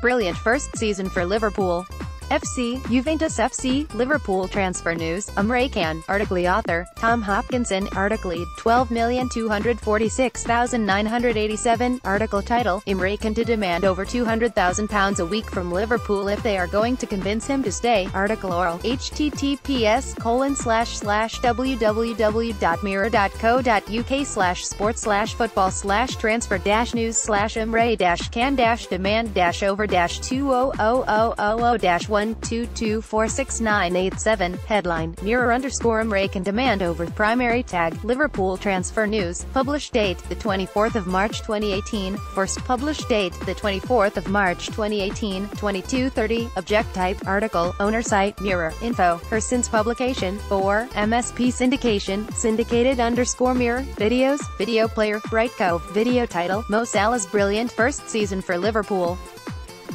brilliant first season for Liverpool. FC, Juventus FC, Liverpool transfer news, Emre Can, article author, Tom Hopkinson, article 12,246,987, article title, Emre Can to demand over £200,000 a week from Liverpool if they are going to convince him to stay, article oral, https colon slash slash www.mirror.co.uk slash sports slash football slash transfer dash news slash Emre dash can dash demand dash over dash 20000 dash 1 122469987, headline, Mirror underscore Emre Can demand over primary tag, Liverpool transfer news, published date, the 24th of March 2018, first published date, the 24th of March 2018, 2230, object type, article, owner site, Mirror, info, her since publication, 4, MSP syndication, syndicated underscore Mirror, videos, video player, Brightcove, video title, Mo Salah's brilliant first season for Liverpool.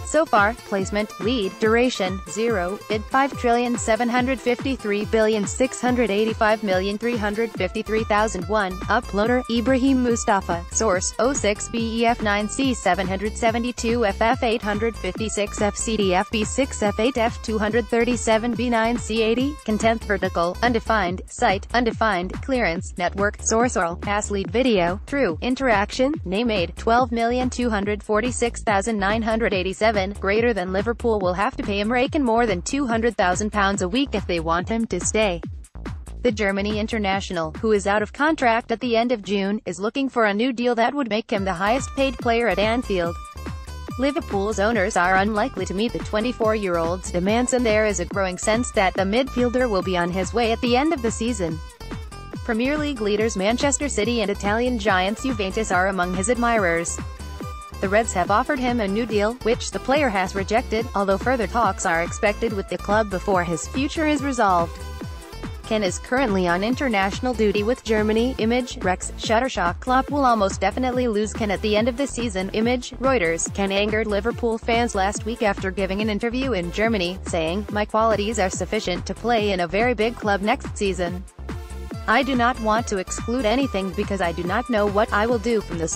So far, placement, lead, duration, 0, bid 5,753,685,353,001, uploader, Ibrahim Mustafa, source, 06BEF9C772F856FCDFB6F8F237B9C80, content vertical, undefined, site, undefined, clearance, network, source oral, pass lead video, true, interaction, name made, 12,246,987, 7, greater than Liverpool will have to pay Emre Can more than £200,000 a week if they want him to stay. The Germany international, who is out of contract at the end of June, is looking for a new deal that would make him the highest-paid player at Anfield. Liverpool's owners are unlikely to meet the 24-year-old's demands and there is a growing sense that the midfielder will be on his way at the end of the season. Premier League leaders Manchester City and Italian giants Juventus are among his admirers. The Reds have offered him a new deal, which the player has rejected, although further talks are expected with the club before his future is resolved. Can is currently on international duty with Germany, Image, Rex, Shutterstock. Klopp will almost definitely lose Can at the end of the season, Image, Reuters. Can angered Liverpool fans last week after giving an interview in Germany, saying, My qualities are sufficient to play in a very big club next season. I do not want to exclude anything because I do not know what I will do from this